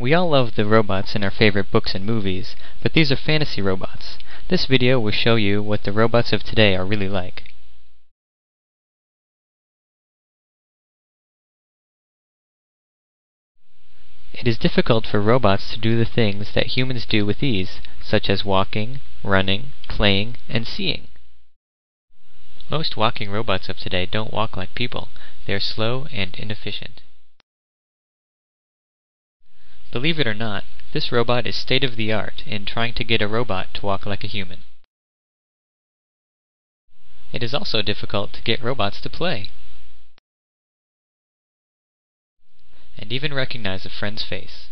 We all love the robots in our favorite books and movies, but these are fantasy robots. This video will show you what the robots of today are really like. It is difficult for robots to do the things that humans do with ease, such as walking, running, playing, and seeing. Most walking robots of today don't walk like people. They are slow and inefficient. Believe it or not, this robot is state of the art in trying to get a robot to walk like a human. It is also difficult to get robots to play. And even recognize a friend's face.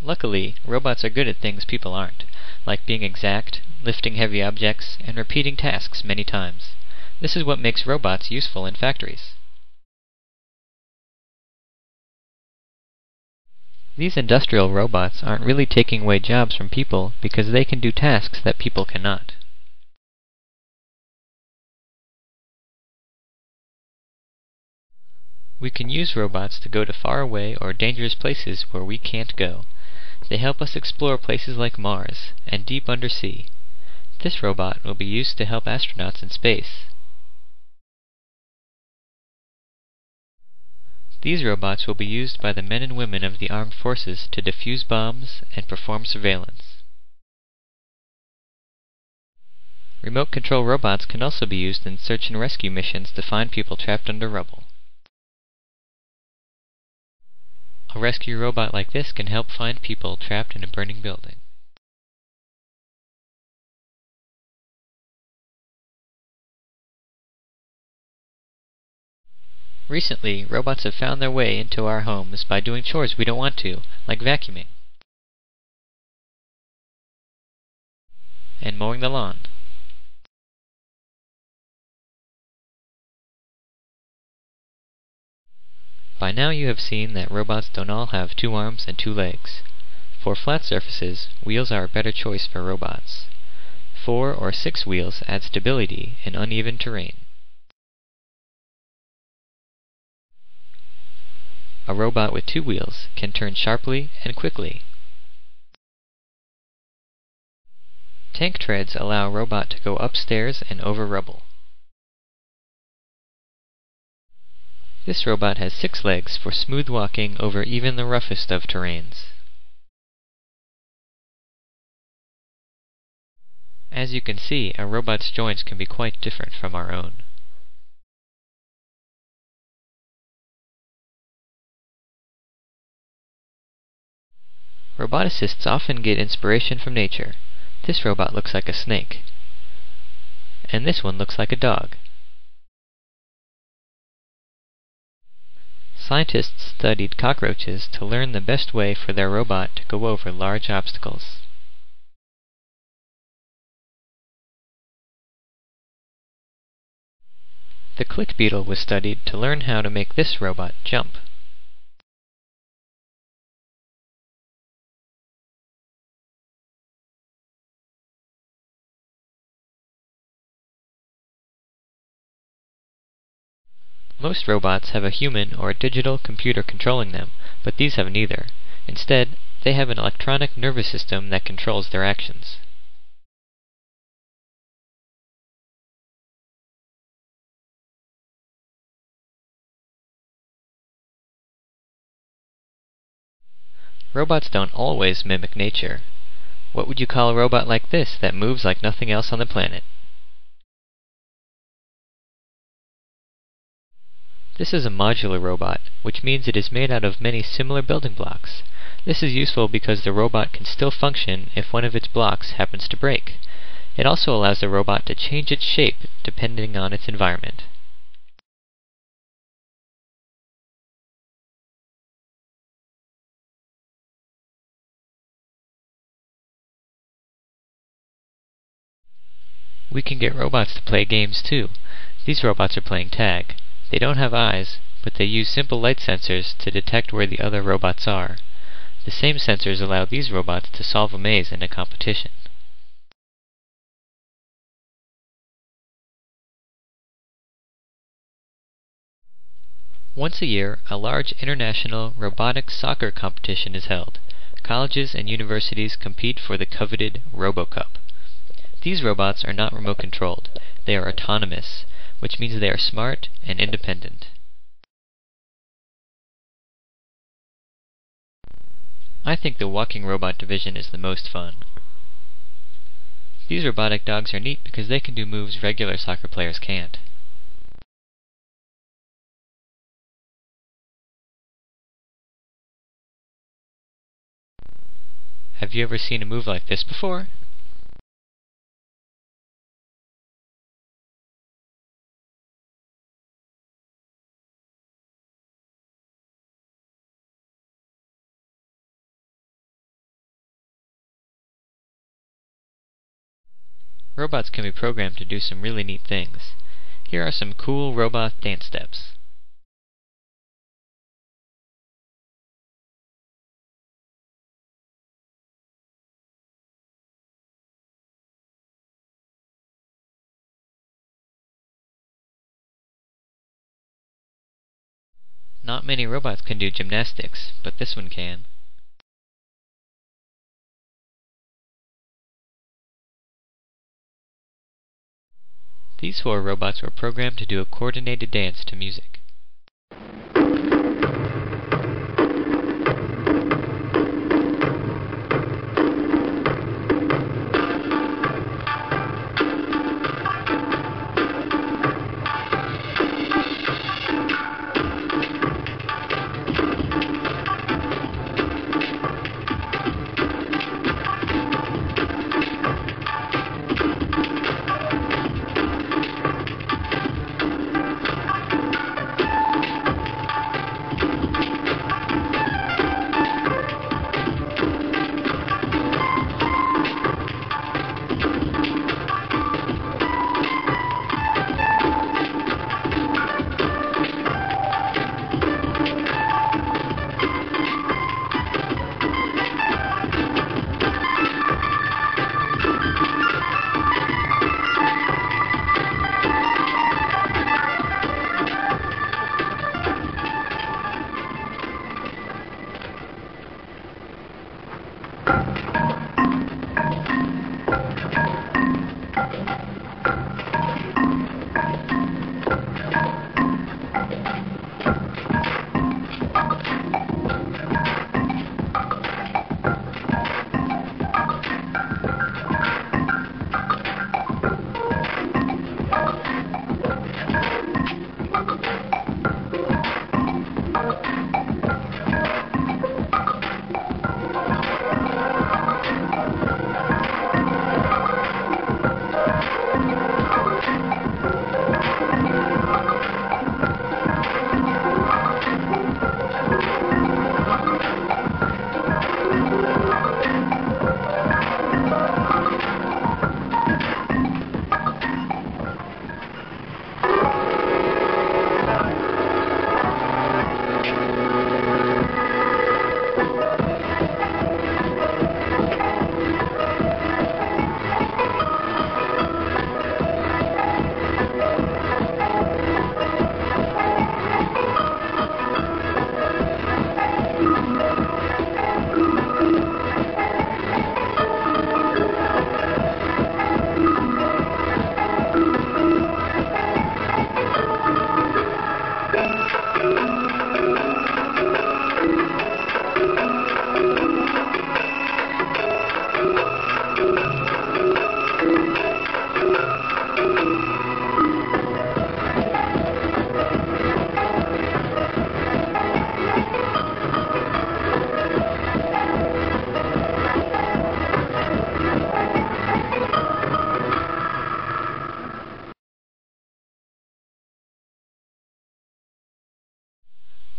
Luckily, robots are good at things people aren't, like being exact, lifting heavy objects, and repeating tasks many times. This is what makes robots useful in factories. These industrial robots aren't really taking away jobs from people because they can do tasks that people cannot. We can use robots to go to faraway or dangerous places where we can't go. They help us explore places like Mars and deep undersea. This robot will be used to help astronauts in space. These robots will be used by the men and women of the armed forces to defuse bombs and perform surveillance. Remote control robots can also be used in search and rescue missions to find people trapped under rubble. A rescue robot like this can help find people trapped in a burning building. Recently, robots have found their way into our homes by doing chores we don't want to, like vacuuming and mowing the lawn. By now you have seen that robots don't all have two arms and two legs. For flat surfaces, wheels are a better choice for robots. Four or six wheels add stability in uneven terrain. A robot with two wheels can turn sharply and quickly. Tank treads allow a robot to go upstairs and over rubble. This robot has six legs for smooth walking over even the roughest of terrains. As you can see, a robot's joints can be quite different from our own. Roboticists often get inspiration from nature. This robot looks like a snake. And this one looks like a dog. Scientists studied cockroaches to learn the best way for their robot to go over large obstacles. The click beetle was studied to learn how to make this robot jump. Most robots have a human or a digital computer controlling them, but these have neither. Instead, they have an electronic nervous system that controls their actions. Robots don't always mimic nature. What would you call a robot like this that moves like nothing else on the planet? This is a modular robot, which means it is made out of many similar building blocks. This is useful because the robot can still function if one of its blocks happens to break. It also allows the robot to change its shape depending on its environment. We can get robots to play games too. These robots are playing tag. They don't have eyes, but they use simple light sensors to detect where the other robots are. The same sensors allow these robots to solve a maze in a competition. Once a year, a large international robotic soccer competition is held. Colleges and universities compete for the coveted RoboCup. These robots are not remote controlled. They are autonomous, which means they are smart and independent. I think the walking robot division is the most fun. These robotic dogs are neat because they can do moves regular soccer players can't. Have you ever seen a move like this before? Robots can be programmed to do some really neat things. Here are some cool robot dance steps. Not many robots can do gymnastics, but this one can. These four robots were programmed to do a coordinated dance to music.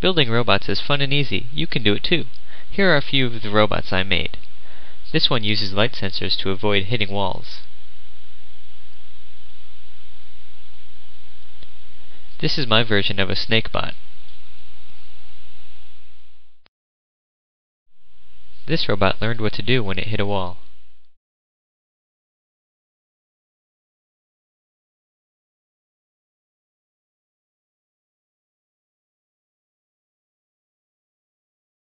Building robots is fun and easy. You can do it too. Here are a few of the robots I made. This one uses light sensors to avoid hitting walls. This is my version of a snakebot. This robot learned what to do when it hit a wall.